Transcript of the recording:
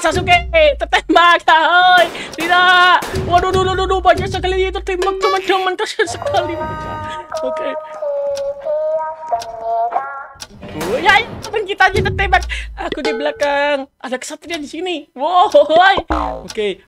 Sasuke, tertembak, oi. Tidak. Waduh, waduh, waduh, banyak sekali itu tembak teman-teman kasihan sekali. Oke. Oh, ya, teman kita aja tertembak. Aku di belakang. Ada kesatria di sini. Wow, Oke,